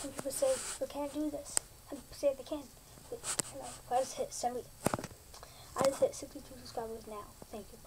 Some people say we can't do this. Some people say they can. But you I just hit 70. I just hit 62 subscribers now. Thank you.